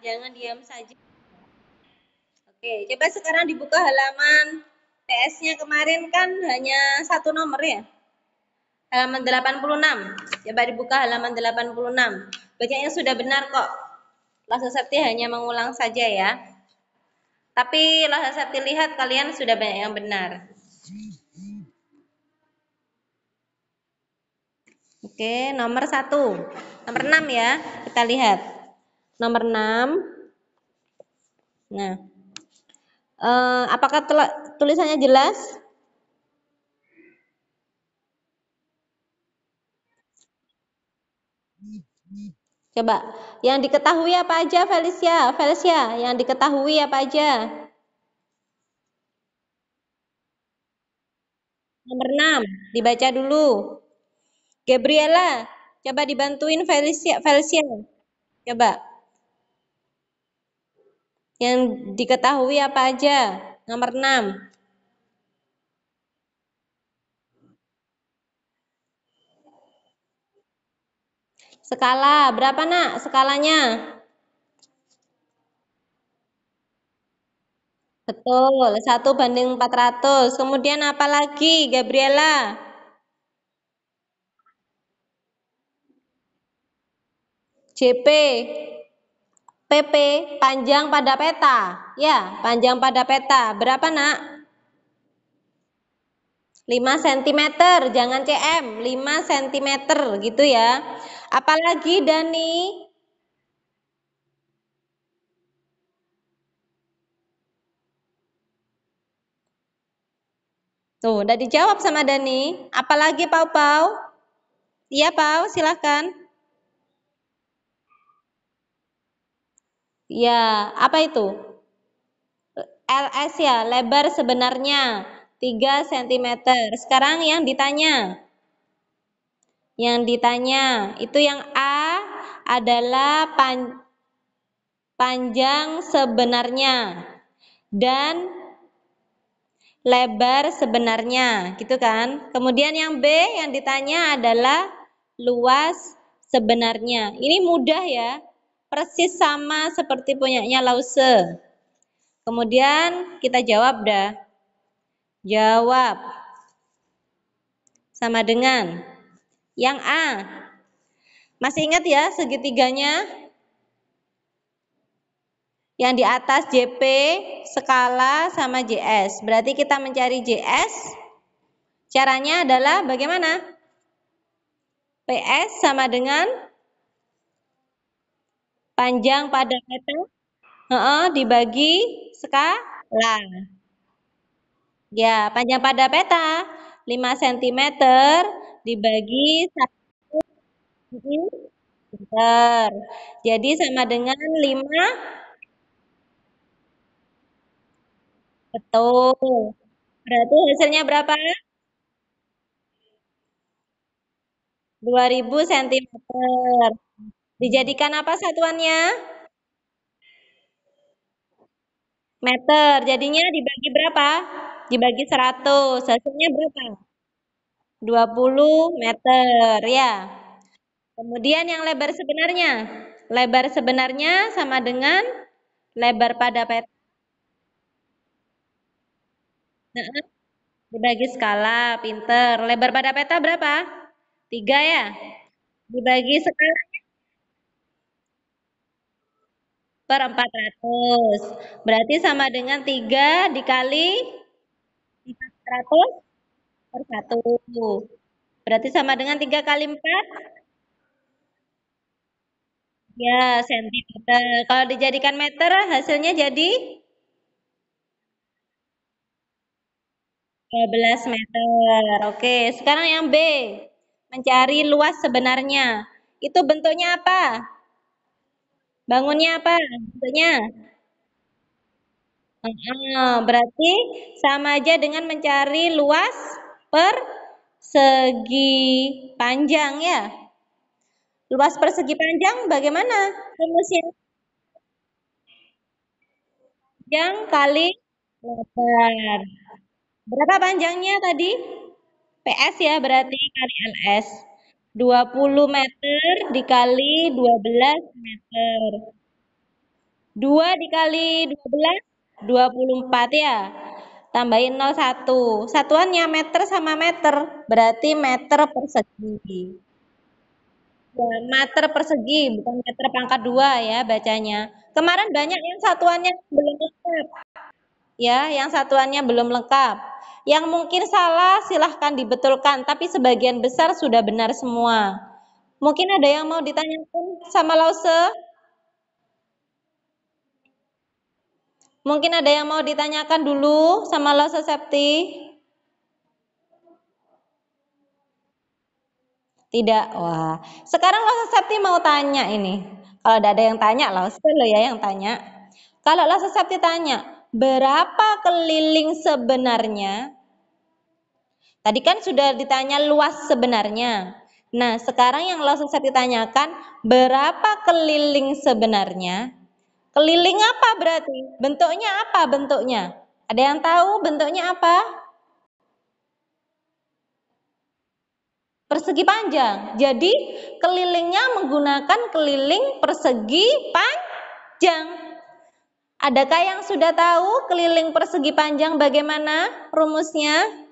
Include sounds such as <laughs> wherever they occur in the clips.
jangan diam saja. Oke, coba sekarang dibuka halaman PS-nya kemarin kan hanya satu nomor ya. Halaman 86. Coba dibuka halaman 86. Bacanya sudah benar kok. Lasa Sakti hanya mengulang saja ya. Tapi Lasa Sakti lihat kalian sudah banyak yang benar. Oke, nomor satu. Nomor enam ya, kita lihat. Nomor enam. Nah, eh, apakah tulisannya jelas? Coba, yang diketahui apa aja Felicia? Felicia, yang diketahui apa aja? Nomor 6, dibaca dulu. Gabriela, coba dibantuin Felicia, Felicia. Coba. Yang diketahui apa aja? Nomor 6. Skala, berapa nak skalanya? Betul, 1 banding 400. Kemudian apa lagi, Gabriela? JP PP panjang pada peta. Ya, panjang pada peta. Berapa, Nak? 5 cm, jangan cm, 5 cm gitu ya. Apalagi Dani? Tuh, udah dijawab sama Dani. Apalagi Pau Pau? Iya, Pau, silahkan. Ya, apa itu? LS ya, lebar sebenarnya 3 cm. Sekarang yang ditanya. Yang ditanya, itu yang A adalah pan, panjang sebenarnya dan lebar sebenarnya, gitu kan? Kemudian yang B yang ditanya adalah luas sebenarnya. Ini mudah ya persis sama seperti punyanya Lause. Kemudian kita jawab dah. Jawab. Sama dengan yang A. Masih ingat ya segitiganya? Yang di atas JP, skala, sama JS. Berarti kita mencari JS. Caranya adalah bagaimana? PS sama dengan Panjang pada meter uh, dibagi skala. Ya, panjang pada peta 5 cm dibagi 1 meter. Jadi sama dengan 5 Betul. Berarti hasilnya berapa? 2000 cm. Dijadikan apa satuannya? Meter. Jadinya dibagi berapa? Dibagi 100. Hasilnya berapa? 20 meter ya. Kemudian yang lebar sebenarnya. Lebar sebenarnya sama dengan lebar pada peta. Nah, dibagi skala, pinter. Lebar pada peta berapa? 3 ya? Dibagi skala per 400. Berarti sama dengan 3 dikali 400 per 1. Berarti sama dengan 3 kali 4. Ya, sentimeter. Kalau dijadikan meter, hasilnya jadi 12 meter. Oke, sekarang yang B. Mencari luas sebenarnya. Itu bentuknya apa? Bangunnya apa bentuknya? berarti sama aja dengan mencari luas per segi panjang ya. Luas persegi panjang bagaimana rumusnya? Panjang kali lebar. Berapa panjangnya tadi? PS ya berarti kali LS. 20 meter dikali 12 meter. 2 dikali 12, 24 ya. Tambahin 01. Satuannya meter sama meter, berarti meter persegi. Ya, meter persegi, bukan meter pangkat 2 ya bacanya. Kemarin banyak yang satuannya belum lengkap. Ya, yang satuannya belum lengkap. Yang mungkin salah silahkan dibetulkan, tapi sebagian besar sudah benar semua. Mungkin ada yang mau ditanyakan sama Lause? Mungkin ada yang mau ditanyakan dulu sama Lause Septi? Tidak. Wah, sekarang Lause Septi mau tanya ini. Kalau ada yang tanya, Lause lo ya yang tanya. Kalau Lause Septi tanya, berapa keliling sebenarnya? Tadi kan sudah ditanya luas sebenarnya. Nah, sekarang yang Lause Septi tanyakan, berapa keliling sebenarnya? Keliling apa berarti? Bentuknya apa bentuknya? Ada yang tahu bentuknya apa? Persegi panjang. Jadi kelilingnya menggunakan keliling persegi panjang. Adakah yang sudah tahu keliling persegi panjang bagaimana rumusnya?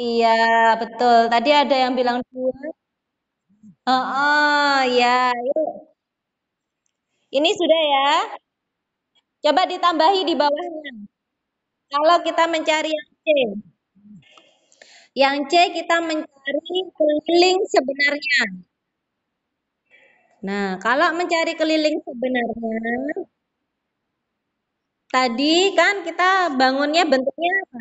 Iya, betul. Tadi ada yang bilang dua. Oh, ya. Ini sudah ya. Coba ditambahi di bawahnya. Kalau kita mencari yang C. Yang C kita mencari keliling sebenarnya. Nah, kalau mencari keliling sebenarnya, tadi kan kita bangunnya bentuknya apa?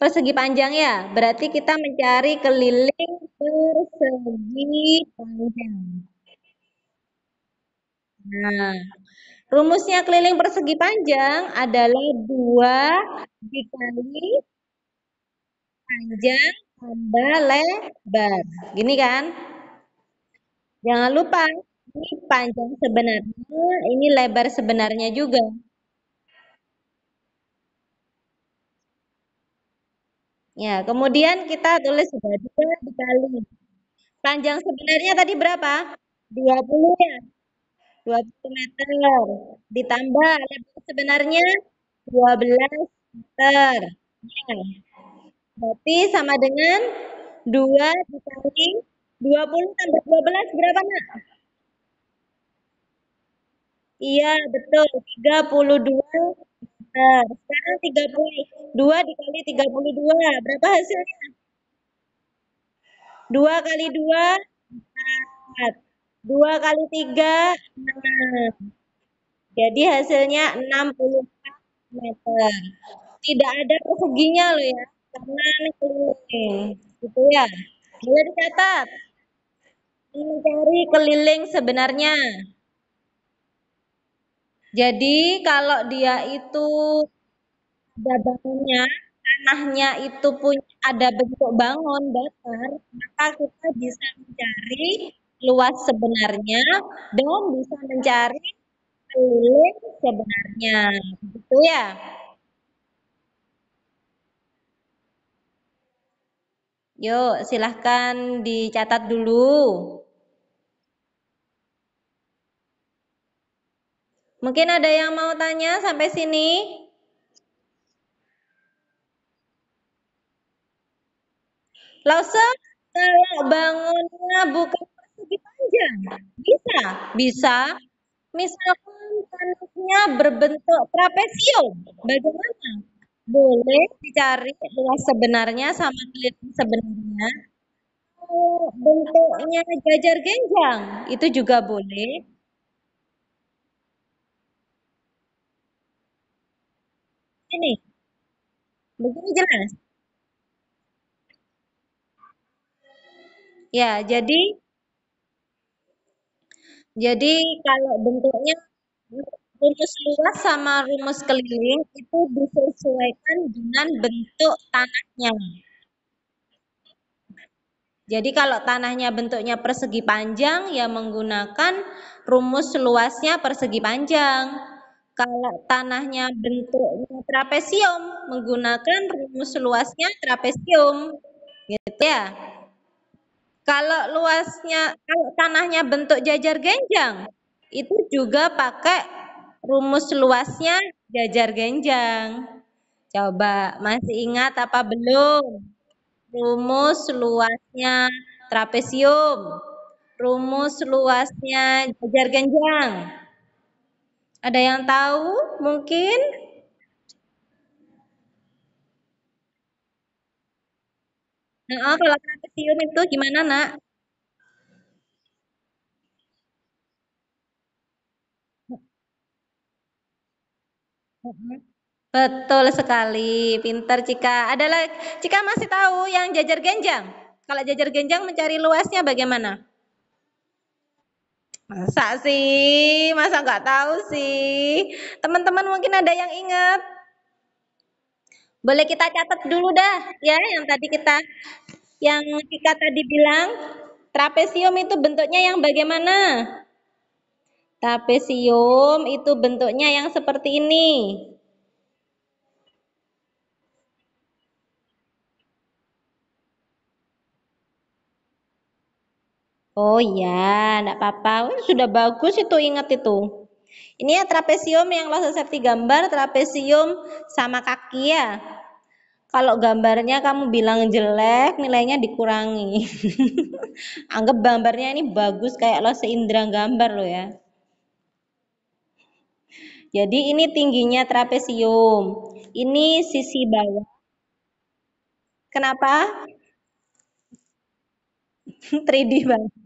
persegi panjang ya. Berarti kita mencari keliling persegi panjang. Nah, rumusnya keliling persegi panjang adalah 2 dikali panjang tambah lebar. Gini kan? Jangan lupa, ini panjang sebenarnya, ini lebar sebenarnya juga. Ya, kemudian kita tulis sudah 2 dikali. Panjang sebenarnya tadi berapa? 20 ya. 20 meter. Ditambah lebar sebenarnya 12 meter. Ya. Berarti sama dengan 2 dikali 20 tambah 12 berapa, Nak? Iya, betul. 32 meter. Sekarang 32 dikali 32. Berapa hasilnya? 2 kali 2, 4. 2 kali 3, 6. Jadi hasilnya 64 meter. Tidak ada perseginya loh ya, karena ini keliling. Gitu ya. Boleh dicatat. Mencari keliling sebenarnya. Jadi kalau dia itu ada bangunnya, tanahnya itu punya ada bentuk bangun datar, maka kita bisa mencari luas sebenarnya dan bisa mencari keliling sebenarnya. Begitu ya? Yuk, silahkan dicatat dulu. Mungkin ada yang mau tanya sampai sini? Lause, kalau bangunnya bukan persegi panjang, bisa? Bisa. Misalkan tanahnya berbentuk trapesium, bagaimana? Boleh dicari luas sebenarnya sama keliling sebenarnya. Bentuknya jajar genjang, itu juga boleh. Ini. Begini jelas? Ya, jadi jadi kalau bentuknya rumus luas sama rumus keliling itu disesuaikan dengan bentuk tanahnya. Jadi kalau tanahnya bentuknya persegi panjang ya menggunakan rumus luasnya persegi panjang. Kalau tanahnya bentuknya trapesium menggunakan rumus luasnya trapesium. Gitu ya. Kalau luasnya kalau tanahnya bentuk jajar genjang, itu juga pakai rumus luasnya jajar genjang. Coba masih ingat apa belum? Rumus luasnya trapesium. Rumus luasnya jajar genjang. Ada yang tahu mungkin? Nah, kalau trapesium itu gimana, Nak? Betul sekali, pintar Cika. Ada lagi, Cika masih tahu yang jajar genjang. Kalau jajar genjang mencari luasnya bagaimana? Masa sih? Masa nggak tahu sih? Teman-teman mungkin ada yang ingat? Boleh kita catat dulu dah ya yang tadi kita yang kita tadi bilang trapesium itu bentuknya yang bagaimana? Trapesium itu bentuknya yang seperti ini. Oh iya, enggak apa-apa. Sudah bagus itu ingat itu. Ini ya trapesium yang Lasa Septi gambar, trapesium sama kaki ya. Kalau gambarnya kamu bilang jelek, nilainya dikurangi. <laughs> Anggap gambarnya ini bagus kayak lo seindra gambar lo ya. Jadi ini tingginya trapesium. Ini sisi bawah. Kenapa? <laughs> 3D banget.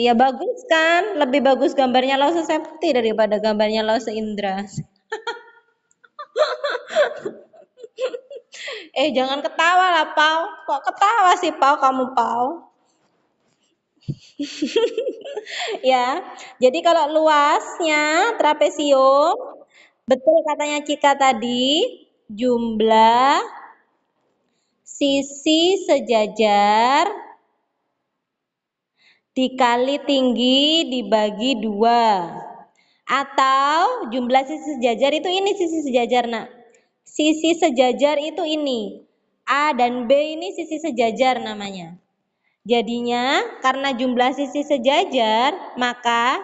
Iya bagus kan? Lebih bagus gambarnya Lause Septi daripada gambarnya Lause Indra. <laughs> eh jangan ketawa lah Pau. Kok ketawa sih Pau kamu Pau? <laughs> ya. Jadi kalau luasnya trapesium betul katanya Cika tadi jumlah sisi sejajar dikali tinggi dibagi dua atau jumlah sisi sejajar itu ini sisi sejajar nak sisi sejajar itu ini. A dan B ini sisi sejajar namanya. Jadinya karena jumlah sisi sejajar, maka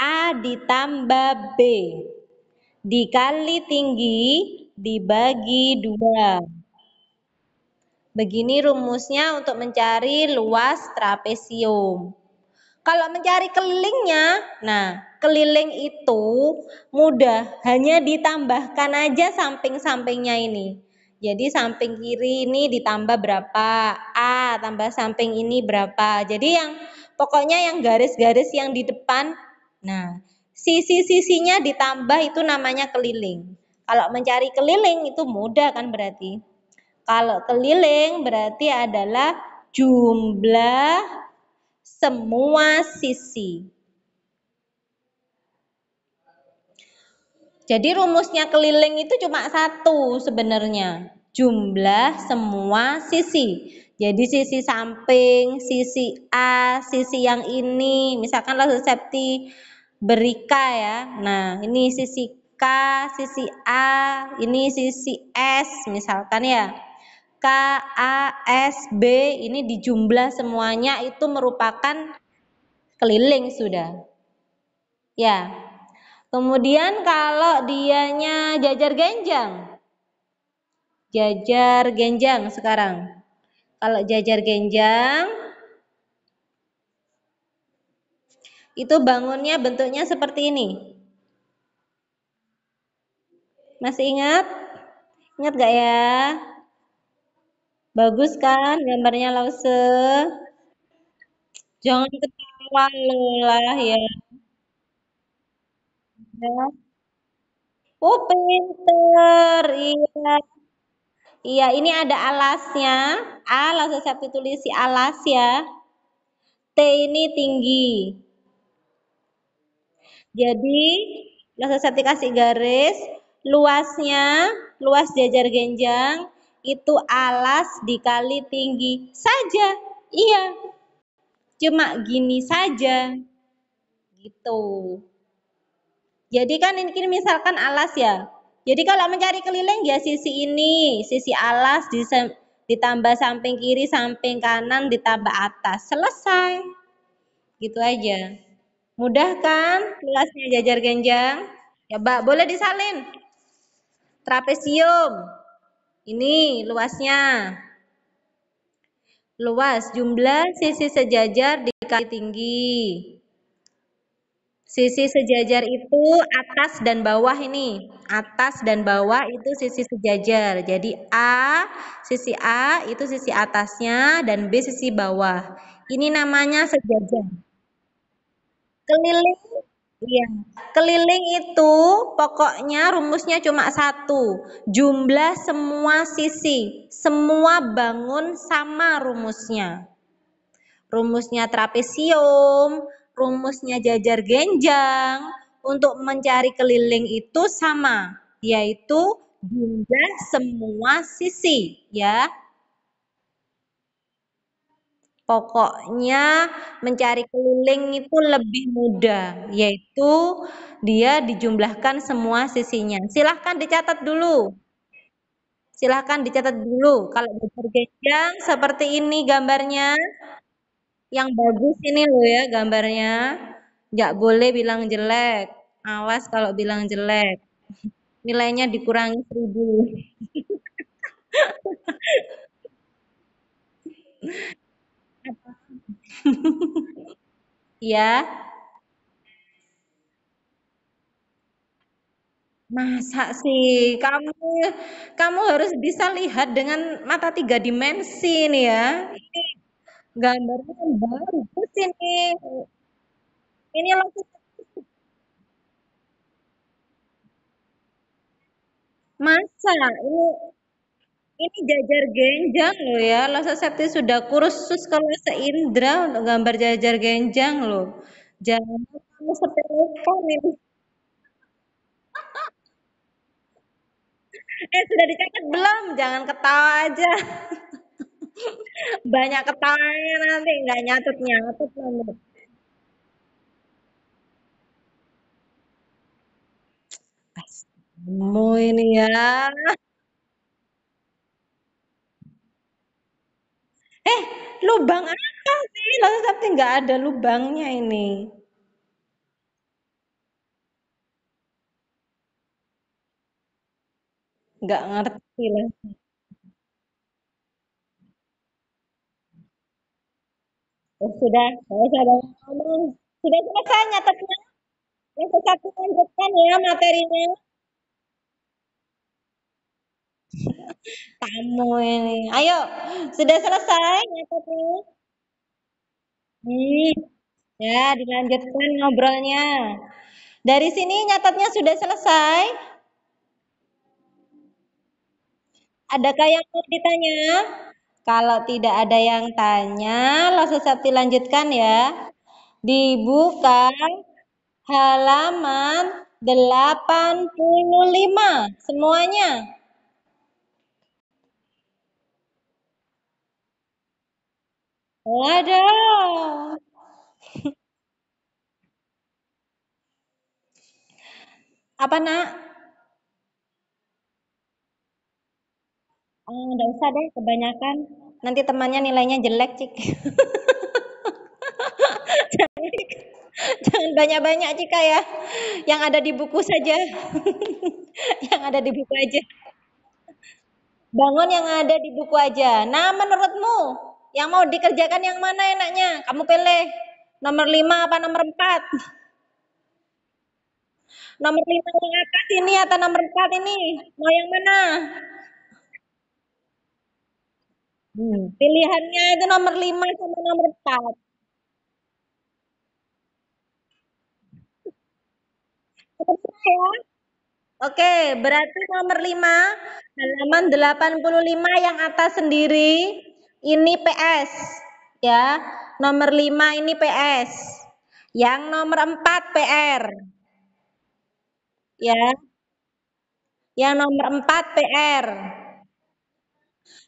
A ditambah B. Dikali tinggi dibagi dua. Begini rumusnya untuk mencari luas trapesium. Kalau mencari kelilingnya, nah keliling itu mudah, hanya ditambahkan aja samping-sampingnya ini. Jadi samping kiri ini ditambah berapa? A tambah samping ini berapa? Jadi yang pokoknya yang garis-garis yang di depan, nah sisi-sisinya ditambah itu namanya keliling. Kalau mencari keliling itu mudah kan berarti. Kalau keliling berarti adalah jumlah semua sisi. Jadi rumusnya keliling itu cuma satu sebenarnya. Jumlah semua sisi. Jadi sisi samping, sisi A, sisi yang ini, misalkan langsung septi berika ya. Nah, ini sisi K, sisi A, ini sisi S misalkan ya. A, S, B ini dijumlah semuanya itu merupakan keliling sudah. Ya. Kemudian kalau dianya jajar genjang. Jajar genjang sekarang. Kalau jajar genjang itu bangunnya bentuknya seperti ini. Masih ingat? Ingat gak ya? Bagus kan gambarnya Lause? Jangan ketawa lah ya. ya. Oh, pinter. Iya. Iya, ini ada alasnya. A langsung saya tulis si alas ya. T ini tinggi. Jadi, langsung saya kasih garis. Luasnya, luas jajar genjang itu alas dikali tinggi saja. Iya. Cuma gini saja. Gitu. Jadi kan ini misalkan alas ya. Jadi kalau mencari keliling ya sisi ini, sisi alas ditambah samping kiri, samping kanan, ditambah atas. Selesai. Gitu aja. Mudah kan luasnya jajar genjang? Ya, Mbak, boleh disalin. Trapesium. Ini luasnya. Luas jumlah sisi sejajar dikali tinggi. Sisi sejajar itu atas dan bawah ini. Atas dan bawah itu sisi sejajar. Jadi A, sisi A itu sisi atasnya dan B sisi bawah. Ini namanya sejajar. Keliling Iya, keliling itu pokoknya rumusnya cuma satu, jumlah semua sisi, semua bangun sama rumusnya. Rumusnya trapesium, rumusnya jajar genjang untuk mencari keliling itu sama, yaitu jumlah semua sisi, ya. Pokoknya mencari keliling itu lebih mudah, yaitu dia dijumlahkan semua sisinya. Silahkan dicatat dulu. Silahkan dicatat dulu. Kalau jajar genjang seperti ini gambarnya yang bagus ini loh ya gambarnya. Nggak boleh bilang jelek. Awas kalau bilang jelek. Nilainya dikurangi seribu. <laughs> ya. Masa sih kamu kamu harus bisa lihat dengan mata tiga dimensi nih ya. Ini gambarnya bagus ini. Ini langsung Masa ini ini jajar genjang loh ya. Lasa Septi sudah kursus kalau seindra untuk gambar jajar genjang loh. Jangan kamu sepelekan ini. Eh sudah dicatat belum? Jangan ketawa aja. <laughs> Banyak ketawanya nanti nggak nyatut nyatut nanti. Kamu ini ya. Eh, lubang apa sih? Lalu tapi nggak ada lubangnya ini. Nggak ngerti lah. Oh, sudah, saya sudah ngomong. Sudah selesai nyatetnya. Yang satu lanjutkan ya materinya. Kamu ini. Ayo, sudah selesai nyatetnya? Hmm. Ya, dilanjutkan ngobrolnya. Dari sini nyatetnya sudah selesai? Adakah yang mau ditanya? Kalau tidak ada yang tanya, langsung Sakti lanjutkan ya. Dibuka halaman 85 semuanya. Waduh. Apa nak? Oh, enggak usah deh, kebanyakan. Nanti temannya nilainya jelek, Cik. <laughs> Jangan banyak-banyak, Cika ya. Yang ada di buku saja. <laughs> yang ada di buku aja. Bangun yang ada di buku aja. Nah, menurutmu yang mau dikerjakan yang mana enaknya? Kamu pilih. Nomor 5 apa nomor 4? Nomor 5 yang atas ini atau nomor 4 ini? Mau yang mana? Hmm, pilihannya itu nomor 5 sama nomor 4. Nomor ya? Oke, berarti nomor 5 halaman 85 yang atas sendiri ini PS ya. Nomor 5 ini PS. Yang nomor 4 PR. Ya. Yang nomor 4 PR.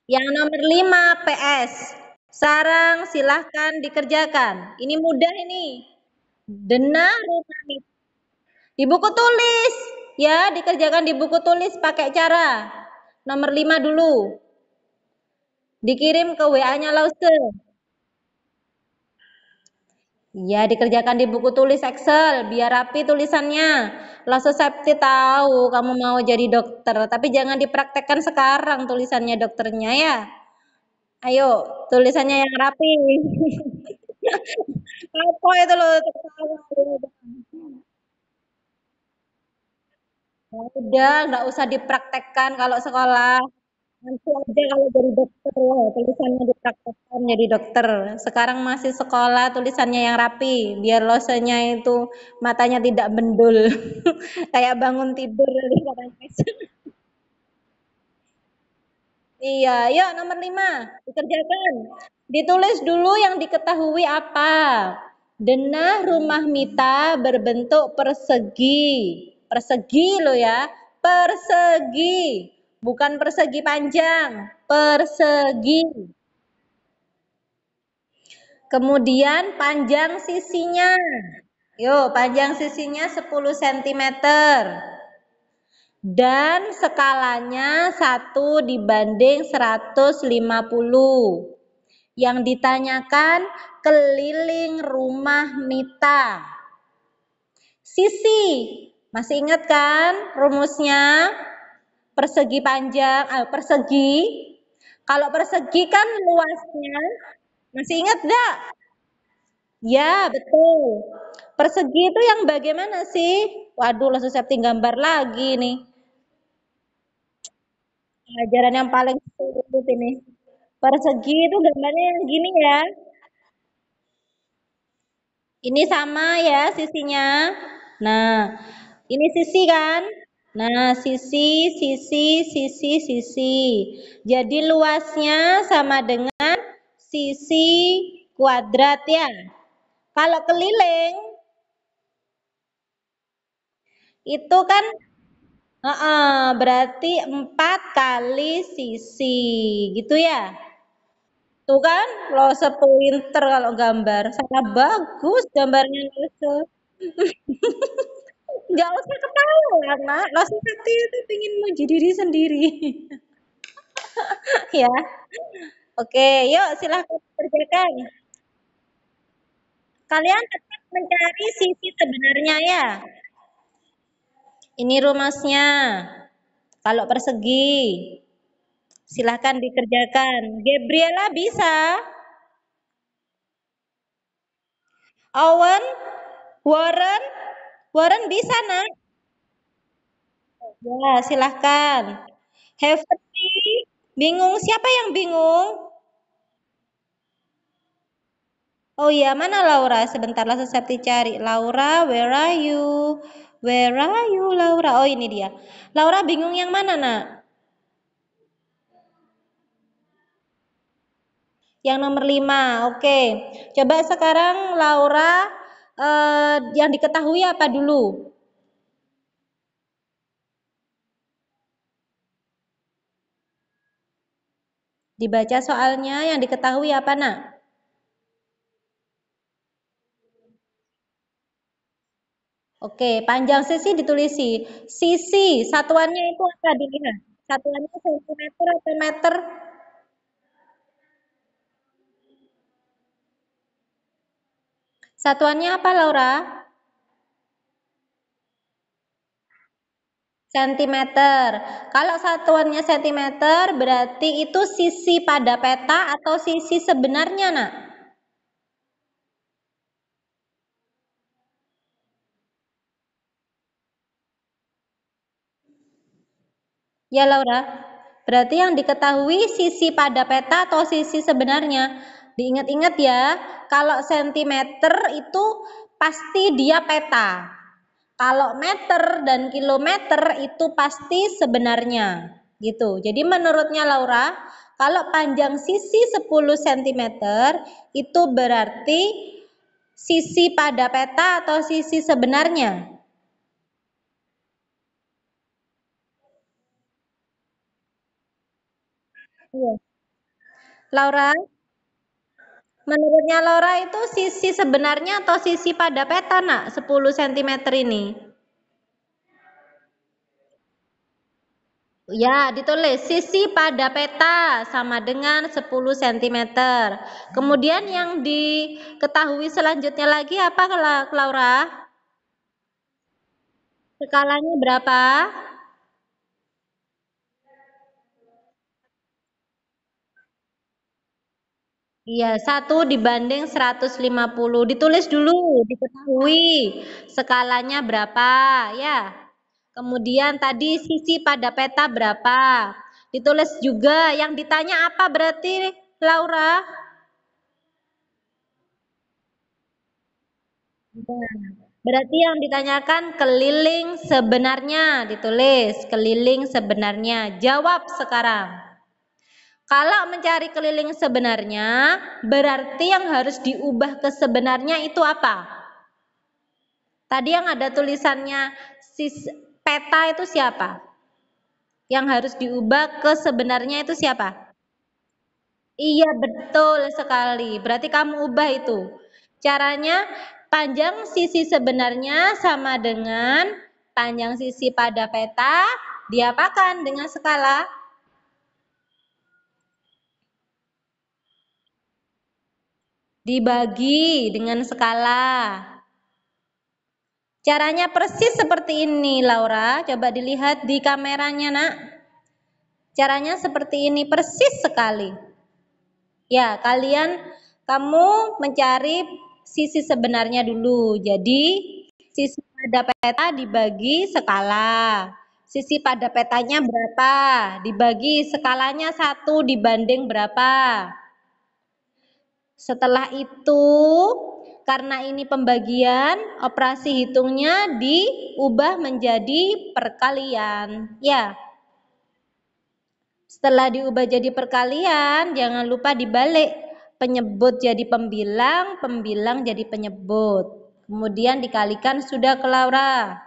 Yang nomor 5 PS. Sarang silahkan dikerjakan. Ini mudah ini. Dena rumah Di buku tulis. Ya, dikerjakan di buku tulis pakai cara. Nomor 5 dulu. Dikirim ke WA-nya Lause. Ya, dikerjakan di buku tulis Excel biar rapi tulisannya. Lause Septi tahu kamu mau jadi dokter, tapi jangan dipraktekkan sekarang tulisannya dokternya ya. Ayo, tulisannya yang rapi. <laughs> Apa itu loh? Udah, nggak usah dipraktekkan kalau sekolah. Nanti aja kalau jadi dokter ya, tulisannya dipraktekkan jadi dokter. Sekarang masih sekolah, tulisannya yang rapi, biar losenya itu matanya tidak bendul. <laughs> Kayak bangun tidur <laughs> Iya, yuk nomor lima, dikerjakan. Ditulis dulu yang diketahui apa. Denah rumah Mita berbentuk persegi. Persegi lo ya, persegi. Bukan persegi panjang, persegi. Kemudian panjang sisinya. Yuk, panjang sisinya 10 cm dan skalanya 1 dibanding 150. Yang ditanyakan keliling rumah Mita. Sisi, masih ingat kan rumusnya? Persegi panjang, eh, persegi. Kalau persegi kan luasnya, masih ingat enggak? Ya, betul. Persegi itu yang bagaimana sih? Waduh, langsung setting gambar lagi nih. Pelajaran yang paling sulit ini. Persegi itu gambarnya yang gini ya. Ini sama ya sisinya. Nah, ini sisi kan? Nah, sisi, sisi, sisi, sisi. Jadi luasnya sama dengan sisi kuadrat ya. Kalau keliling, itu kan uh -uh, berarti 4 kali sisi, gitu ya. Tuh kan, lo sepinter kalau gambar. Sangat bagus gambarnya <laughs> Lose. Gak usah ketawa, nak. Lo seperti itu ingin menjadi diri sendiri. <laughs> ya. Oke, yuk silahkan kerjakan. Kalian tetap mencari sisi sebenarnya ya. Ini rumusnya. Kalau persegi. Silahkan dikerjakan. Gabriela bisa? Owen? Warren? Warren bisa, nak? Ya, silahkan. Heavenly? Bingung? Siapa yang bingung? Oh iya, mana Laura? Sebentar lah Septi cari. Laura, where are you? Where are you, Laura? Oh, ini dia. Laura bingung yang mana, nak? Yang nomor lima, oke. Coba sekarang Laura, eh, yang diketahui apa dulu? Dibaca soalnya yang diketahui apa, nak? Oke, panjang sisi ditulisi. Sisi, satuannya itu apa dilihat? Satuannya sentimeter atau meter? Satuannya apa, Laura? Sentimeter. Kalau satuannya sentimeter, berarti itu sisi pada peta atau sisi sebenarnya, nak? Ya, Laura. Berarti yang diketahui sisi pada peta atau sisi sebenarnya. Diingat-ingat ya, kalau sentimeter itu pasti dia peta. Kalau meter dan kilometer itu pasti sebenarnya. Gitu. Jadi menurutnya Laura, kalau panjang sisi 10 cm itu berarti sisi pada peta atau sisi sebenarnya? Iya. Laura, menurutnya Laura itu sisi sebenarnya atau sisi pada peta nak 10 cm ini? Ya, ditulis sisi pada peta sama dengan 10 cm. Kemudian yang diketahui selanjutnya lagi apa Laura? Skalanya berapa? Iya, 1 dibanding 150. Ditulis dulu, diketahui skalanya berapa, ya. Kemudian tadi sisi pada peta berapa? Ditulis juga yang ditanya apa berarti Laura? Berarti yang ditanyakan keliling sebenarnya ditulis keliling sebenarnya. Jawab sekarang. Kalau mencari keliling sebenarnya, berarti yang harus diubah ke sebenarnya itu apa? Tadi yang ada tulisannya sis, peta itu siapa? Yang harus diubah ke sebenarnya itu siapa? Iya, betul sekali. Berarti kamu ubah itu. Caranya panjang sisi sebenarnya sama dengan panjang sisi pada peta diapakan dengan skala? Dibagi dengan skala. Caranya persis seperti ini, Laura. Coba dilihat di kameranya, nak. Caranya seperti ini, persis sekali. Ya, kalian, kamu mencari sisi sebenarnya dulu. Jadi, sisi pada peta dibagi skala. Sisi pada petanya berapa? Dibagi skalanya satu dibanding berapa? Setelah itu, karena ini pembagian, operasi hitungnya diubah menjadi perkalian. Ya. Setelah diubah jadi perkalian, jangan lupa dibalik. Penyebut jadi pembilang, pembilang jadi penyebut. Kemudian dikalikan sudah ke Laura.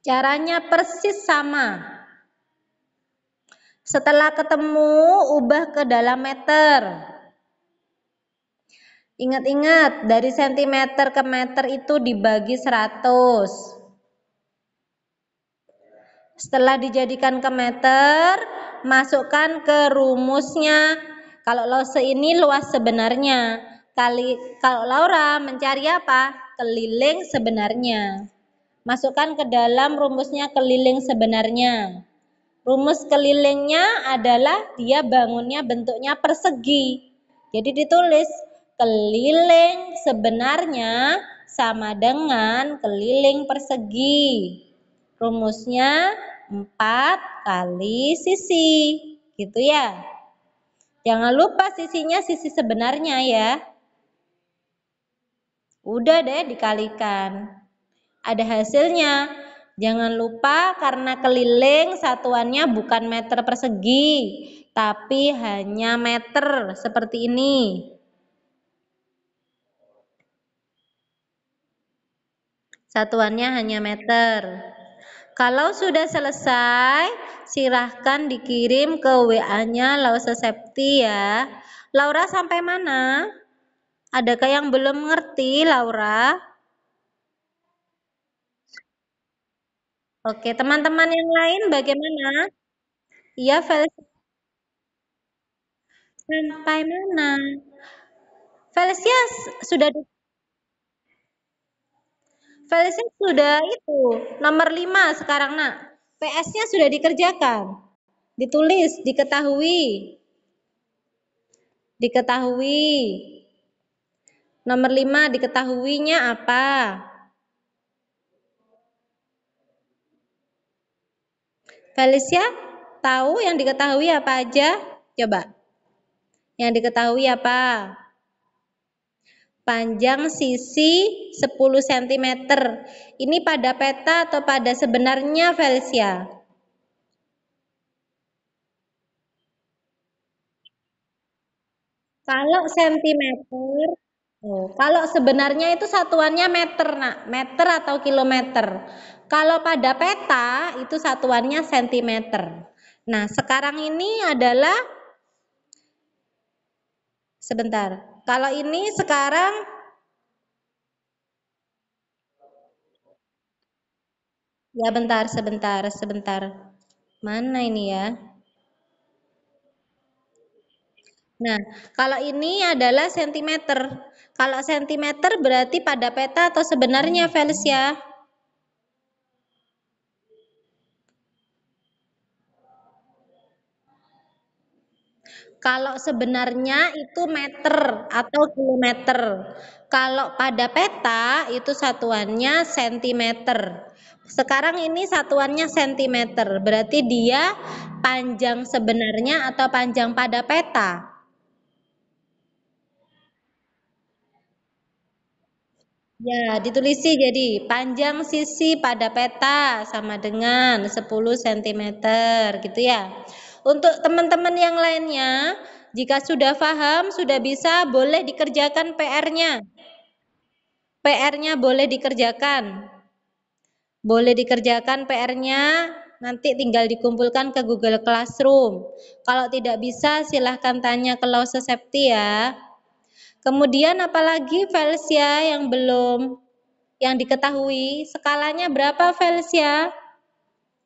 Caranya persis sama. Setelah ketemu, ubah ke dalam meter. Ingat-ingat, dari sentimeter ke meter itu dibagi 100. Setelah dijadikan ke meter, masukkan ke rumusnya. Kalau lose ini luas sebenarnya. Kali kalau Laura mencari apa? Keliling sebenarnya. Masukkan ke dalam rumusnya keliling sebenarnya. Rumus kelilingnya adalah dia bangunnya bentuknya persegi. Jadi ditulis keliling sebenarnya sama dengan keliling persegi. Rumusnya 4 kali sisi. Gitu ya. Jangan lupa sisinya sisi sebenarnya ya. Udah deh dikalikan. Ada hasilnya. Jangan lupa karena keliling satuannya bukan meter persegi, tapi hanya meter seperti ini. Satuannya hanya meter. Kalau sudah selesai, silahkan dikirim ke WA-nya Lausa Septi ya. Laura sampai mana? Adakah yang belum mengerti, Laura? Oke, teman-teman yang lain bagaimana? Iya, Felicia. Sampai mana? Felicia sudah Felicia sudah itu nomor 5 sekarang nak. PS-nya sudah dikerjakan. Ditulis, diketahui. Diketahui. Nomor 5 diketahuinya apa? Felicia, tahu yang diketahui apa aja? Coba. Yang diketahui apa? Panjang sisi 10 cm. Ini pada peta atau pada sebenarnya, Felicia? Kalau sentimeter, oh, kalau sebenarnya itu satuannya meter, nak, meter atau kilometer. Kalau pada peta itu satuannya sentimeter. Nah, sekarang ini adalah sebentar. Kalau ini sekarang Ya, bentar, sebentar, sebentar. Mana ini ya? Nah, kalau ini adalah sentimeter. Kalau sentimeter berarti pada peta atau sebenarnya, Felicia? Kalau sebenarnya itu meter atau kilometer. Kalau pada peta itu satuannya sentimeter. Sekarang ini satuannya sentimeter. Berarti dia panjang sebenarnya atau panjang pada peta? Ya, ditulisi jadi panjang sisi pada peta sama dengan 10 cm gitu ya. Untuk teman-teman yang lainnya, jika sudah paham, sudah bisa, boleh dikerjakan PR-nya. PR-nya boleh dikerjakan. Boleh dikerjakan PR-nya, nanti tinggal dikumpulkan ke Google Classroom. Kalau tidak bisa, silahkan tanya ke Lause Septi ya. Kemudian apalagi Felsia yang belum yang diketahui? Skalanya berapa Felsia?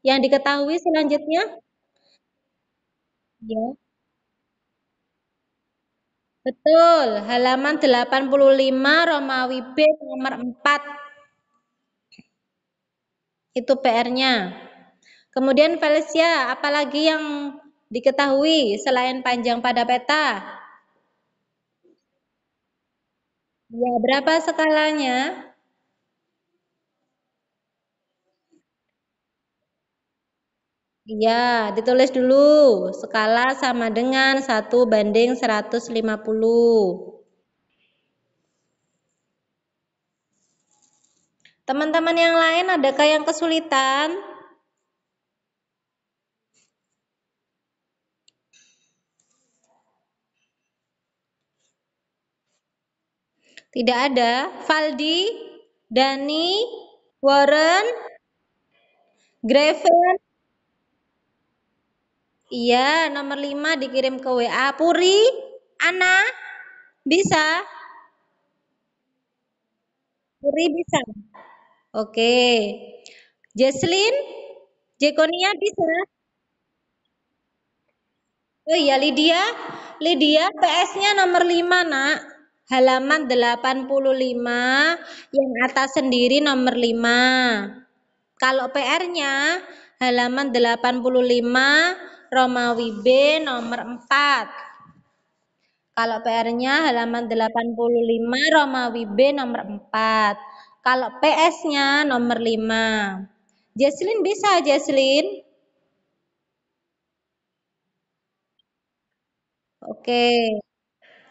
Yang diketahui selanjutnya? Ya. Betul, halaman 85 Romawi B nomor 4. Itu PR-nya. Kemudian Felicia, apalagi yang diketahui selain panjang pada peta? Ya, berapa skalanya? Iya, ditulis dulu. Skala sama dengan 1 banding 150. Teman-teman yang lain adakah yang kesulitan? Tidak ada. Valdi, Dani, Warren, Graven. Iya, nomor 5 dikirim ke WA. Puri, Ana, bisa? Puri bisa. Oke. Jesslyn, Jekonia bisa? Oh iya, Lydia. Lydia, PS-nya nomor 5, nak halaman 85 yang atas sendiri nomor 5 kalau PR-nya halaman 85 Romawi B nomor 4 kalau PR-nya halaman 85 Romawi B nomor 4 kalau PS-nya nomor 5 Jesslyn bisa Jesslyn Oke.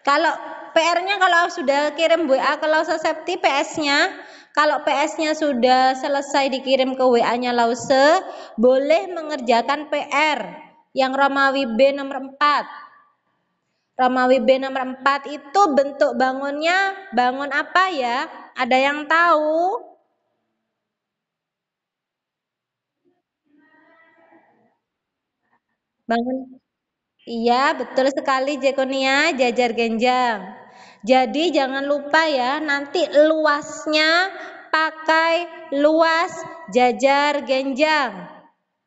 Kalau PR-nya kalau sudah kirim WA ke Lause Septi PS-nya, kalau PS-nya sudah selesai dikirim ke WA-nya Lause, boleh mengerjakan PR yang Romawi B nomor 4. Romawi B nomor 4 itu bentuk bangunnya bangun apa ya? Ada yang tahu? Bangun Iya, betul sekali Jekonia, jajar genjang. Jadi jangan lupa ya, nanti luasnya pakai luas jajar genjang.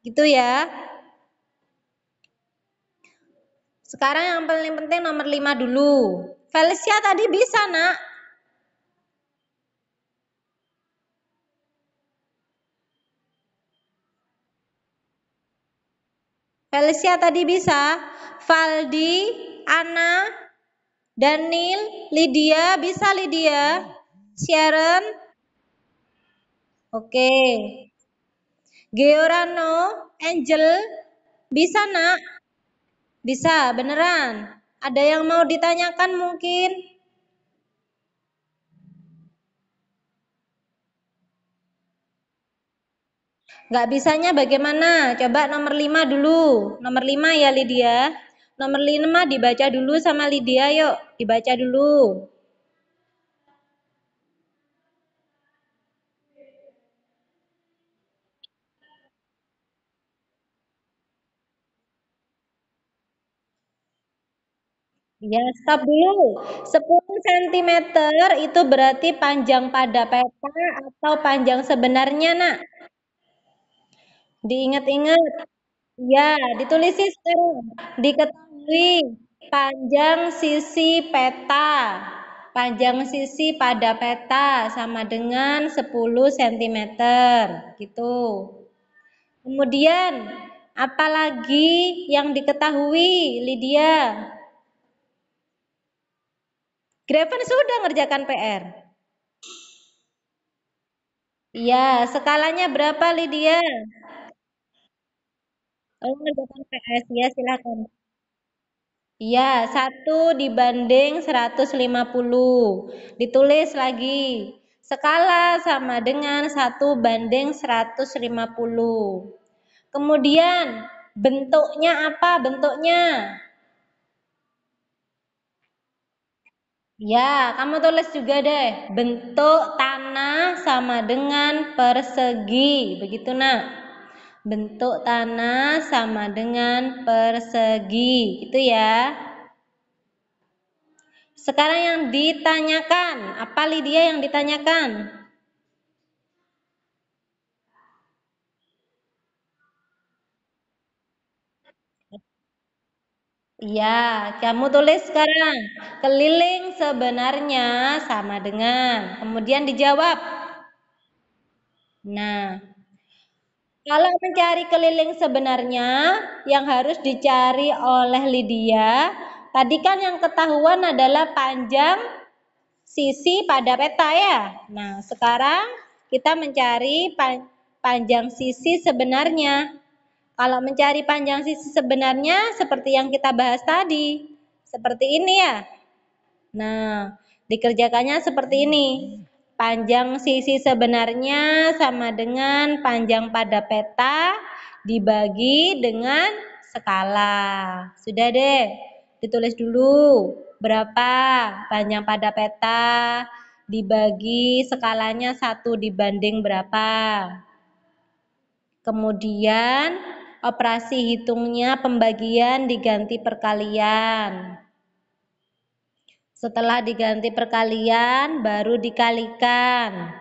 Gitu ya. Sekarang yang paling penting nomor 5 dulu. Felicia tadi bisa, Nak. Felicia tadi bisa. Valdi, Ana, Daniel, Lydia, bisa Lydia? Sharon? Oke. Georano, Angel, bisa nak? Bisa, beneran. Ada yang mau ditanyakan mungkin? Nggak bisanya bagaimana? Coba nomor 5 dulu. Nomor 5 ya Lydia. Nomor 5 dibaca dulu sama Lydia yuk. Dibaca dulu. Ya, stop dulu. 10 cm itu berarti panjang pada peta atau panjang sebenarnya, Nak? Diingat-ingat. Ya, ditulis sekarang. Diketahui panjang sisi peta. Panjang sisi pada peta sama dengan 10 cm. Gitu. Kemudian, apalagi yang diketahui, Lydia? Graven sudah ngerjakan PR. Iya, skalanya berapa Lydia? Oh, ngerjakan PS. Ya, silakan. Iya, 1 dibanding 150. Ditulis lagi. Skala sama dengan 1 banding 150. Kemudian, bentuknya apa bentuknya? Ya, kamu tulis juga deh. Bentuk tanah sama dengan persegi. Begitu, nak. Bentuk tanah sama dengan persegi. Itu ya. Sekarang yang ditanyakan. Apa Lydia yang ditanyakan? Iya, kamu tulis sekarang. Keliling sebenarnya sama dengan. Kemudian dijawab. Nah, kalau mencari keliling sebenarnya, yang harus dicari oleh Lydia, tadi kan yang ketahuan adalah panjang sisi pada peta ya. Nah, sekarang kita mencari panjang sisi sebenarnya. Kalau mencari panjang sisi sebenarnya seperti yang kita bahas tadi. Seperti ini ya. Nah, dikerjakannya seperti ini. Panjang sisi sebenarnya sama dengan panjang pada peta dibagi dengan skala. Sudah deh, ditulis dulu berapa panjang pada peta dibagi skalanya satu dibanding berapa. Kemudian operasi hitungnya pembagian diganti perkalian. Setelah diganti perkalian, baru dikalikan.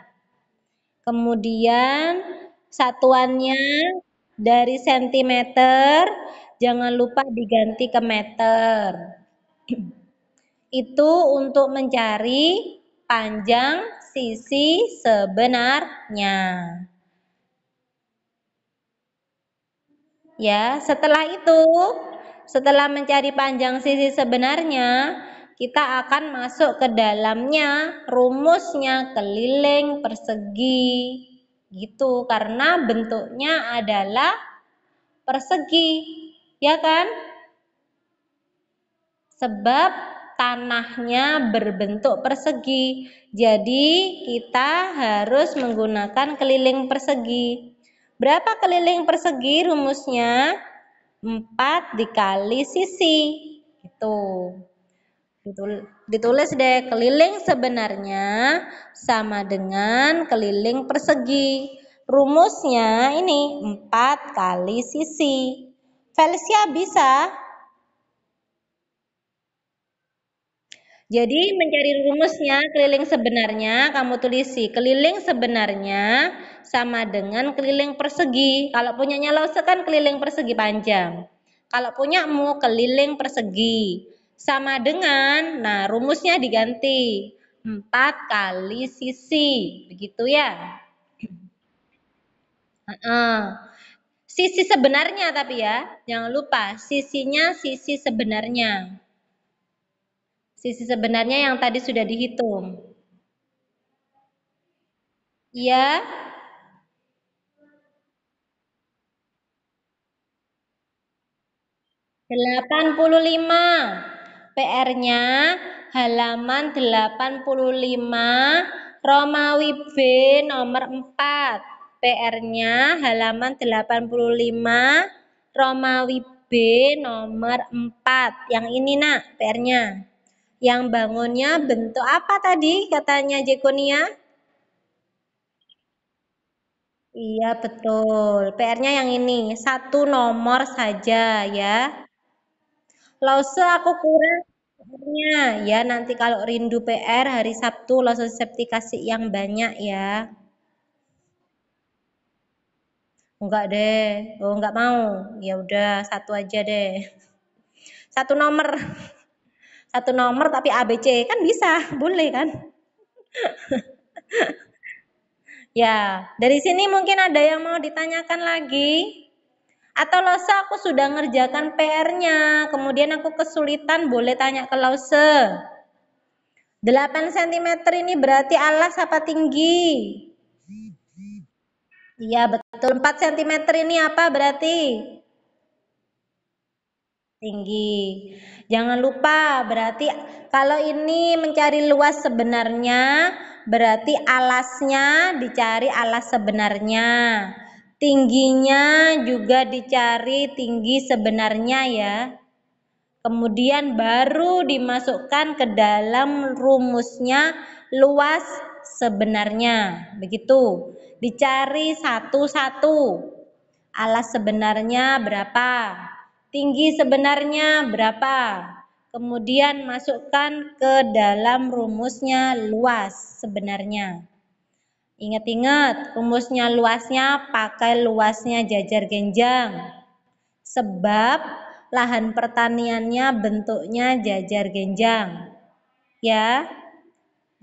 Kemudian satuannya dari sentimeter, jangan lupa diganti ke meter. <clears throat> Itu untuk mencari panjang sisi sebenarnya. Ya, setelah itu, setelah mencari panjang sisi sebenarnya, kita akan masuk ke dalamnya rumusnya keliling persegi. Gitu, karena bentuknya adalah persegi. Ya kan? Sebab tanahnya berbentuk persegi. Jadi, kita harus menggunakan keliling persegi. Berapa keliling persegi rumusnya? 4 dikali sisi. Itu. Ditulis deh keliling sebenarnya sama dengan keliling persegi. Rumusnya ini 4 kali sisi. Felicia bisa? Jadi mencari rumusnya keliling sebenarnya kamu tulisi keliling sebenarnya sama dengan keliling persegi. Kalau punyanya Lause kan keliling persegi panjang. Kalau punya mu keliling persegi. Sama dengan, nah rumusnya diganti. empat kali sisi, begitu ya. Sisi sebenarnya tapi ya, jangan lupa sisinya sisi sebenarnya. Sisi sebenarnya yang tadi sudah dihitung. Iya. 85. PR-nya halaman 85 Romawi B nomor 4. PR-nya halaman 85 Romawi B nomor 4. Yang ini nak PR-nya. Yang bangunnya bentuk apa tadi katanya Jekonia? Iya betul. PR-nya yang ini. Satu nomor saja ya. Lause aku kurang PR-nya. Ya nanti kalau rindu PR hari Sabtu Lause Septi kasih yang banyak ya. Enggak deh. Oh, enggak mau. Ya udah, satu aja deh. Satu nomor. Satu nomor tapi ABC kan bisa, boleh kan? <laughs> ya, dari sini mungkin ada yang mau ditanyakan lagi. Atau Lose aku sudah ngerjakan PR-nya, kemudian aku kesulitan, boleh tanya ke Lose. 8 cm ini berarti alas apa tinggi? Iya betul. 4 cm ini apa berarti? Tinggi. Jangan lupa berarti kalau ini mencari luas sebenarnya berarti alasnya dicari alas sebenarnya. Tingginya juga dicari tinggi sebenarnya ya. Kemudian baru dimasukkan ke dalam rumusnya luas sebenarnya. Begitu. Dicari satu-satu. Alas sebenarnya berapa? Tinggi sebenarnya berapa? Kemudian masukkan ke dalam rumusnya luas sebenarnya. Ingat-ingat, rumusnya luasnya pakai luasnya jajar genjang. Sebab lahan pertaniannya bentuknya jajar genjang. Ya,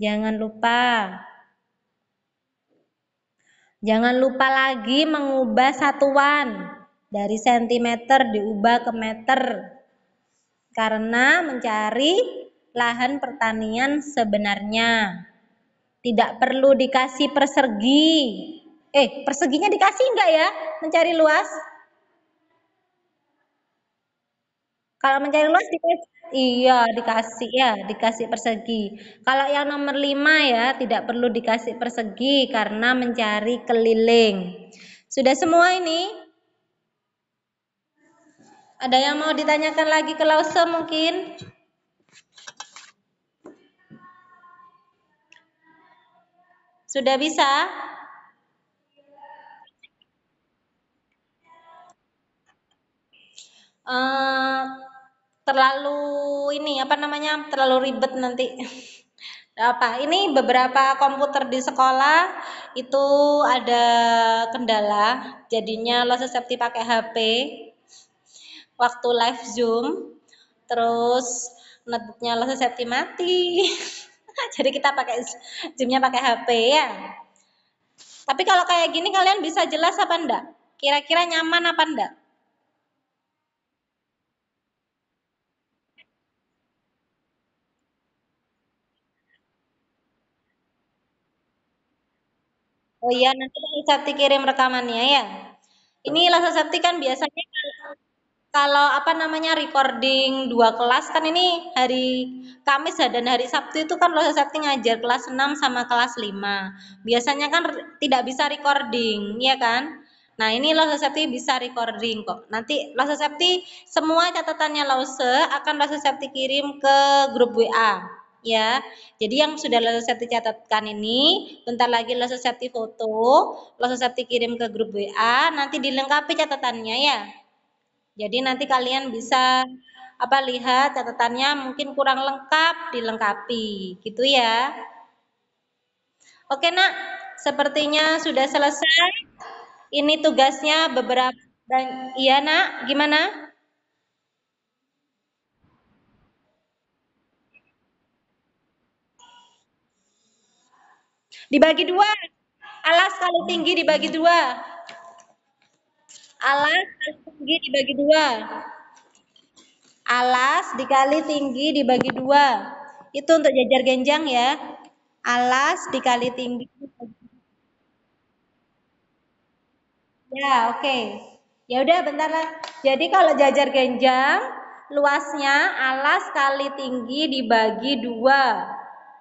jangan lupa. Jangan lupa lagi mengubah satuan dari sentimeter diubah ke meter karena mencari lahan pertanian sebenarnya. Tidak perlu dikasih persegi. Eh, perseginya dikasih enggak ya? Mencari luas? Kalau mencari luas dikasih Iya, dikasih ya, dikasih persegi. Kalau yang nomor 5 ya, tidak perlu dikasih persegi karena mencari keliling. Sudah semua ini? Ada yang mau ditanyakan lagi ke Lause mungkin? Sudah bisa? Uh, terlalu ini apa namanya? Terlalu ribet nanti. <laughs> Apa? Ini beberapa komputer di sekolah itu ada kendala. Jadinya lo sesepti pakai HP waktu live zoom terus netbooknya lo sesepti mati <laughs> jadi kita pakai zoomnya pakai HP ya. Tapi kalau kayak gini kalian bisa jelas apa enggak kira-kira nyaman apa enggak Oh iya, nanti Bang Sakti kirim rekamannya ya. Ini Lasa Sakti kan biasanya kalau, kalau apa namanya recording dua kelas kan ini hari Kamis ya dan hari Sabtu itu kan Lasa Sakti ngajar kelas 6 sama kelas 5. Biasanya kan tidak bisa recording, ya kan? Nah, ini Lasa Sakti bisa recording kok. Nanti Lasa Sakti semua catatannya Lause akan Lasa Sakti kirim ke grup WA ya. Jadi yang sudah Losesepti catatkan ini, bentar lagi Losesepti foto, Losesepti kirim ke grup WA, nanti dilengkapi catatannya ya. Jadi nanti kalian bisa apa lihat catatannya mungkin kurang lengkap, dilengkapi, gitu ya. Oke nak, sepertinya sudah selesai. Ini tugasnya beberapa dan iya nak, gimana? Dibagi dua. Alas kali tinggi dibagi dua. Alas kali tinggi dibagi dua. Alas dikali tinggi dibagi dua. Itu untuk jajar genjang ya. Alas dikali tinggi. Ya, oke. Okay. Ya udah bentar lah. Jadi kalau jajar genjang, luasnya alas kali tinggi dibagi dua.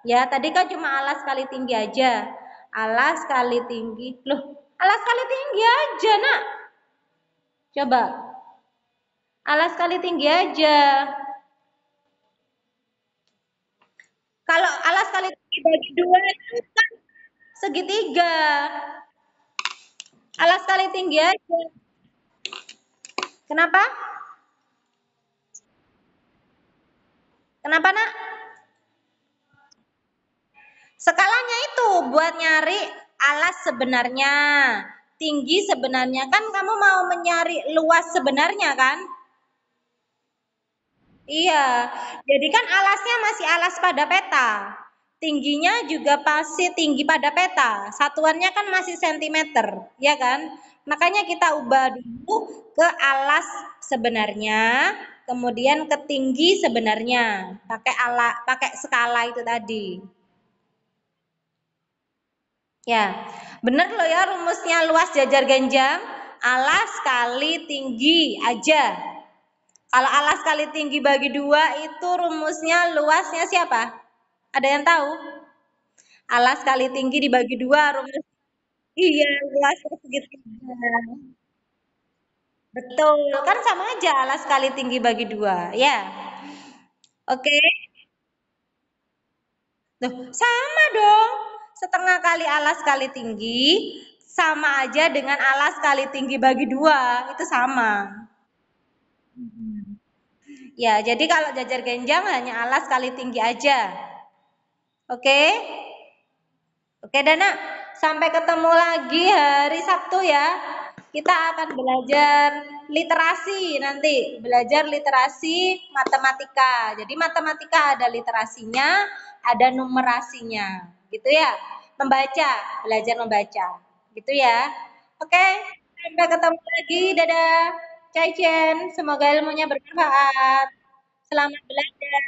Ya, tadi kan cuma alas kali tinggi aja. Alas kali tinggi. Loh, alas kali tinggi aja, Nak. Coba. Alas kali tinggi aja. Kalau alas kali tinggi bagi dua itu kan segitiga. Alas kali tinggi aja. Kenapa? Kenapa, Nak? Skalanya itu buat nyari alas sebenarnya. Tinggi sebenarnya kan kamu mau mencari luas sebenarnya kan? Iya, jadi kan alasnya masih alas pada peta. Tingginya juga pasti tinggi pada peta. Satuannya kan masih sentimeter, ya kan? Makanya kita ubah dulu ke alas sebenarnya, kemudian ke tinggi sebenarnya. Pakai ala pakai skala itu tadi. Ya, bener loh ya rumusnya luas jajar genjang. Alas kali tinggi aja. Kalau alas kali tinggi bagi dua itu rumusnya luasnya siapa? Ada yang tahu? Alas kali tinggi dibagi dua rumus. Iya, luasnya segitiga. Betul, kan sama aja alas kali tinggi bagi dua, ya. Oke. Loh, sama dong. Setengah kali alas kali tinggi sama aja dengan alas kali tinggi bagi dua, itu sama. Ya, jadi kalau jajar genjang hanya alas kali tinggi aja. Oke? Oke, Dana. Sampai ketemu lagi hari Sabtu ya. Kita akan belajar literasi nanti, belajar literasi matematika. Jadi matematika ada literasinya, ada numerasinya. Gitu ya. Membaca, belajar membaca. Gitu ya. Oke, sampai ketemu lagi. Dadah. Cai Chen, semoga ilmunya bermanfaat. Selamat belajar.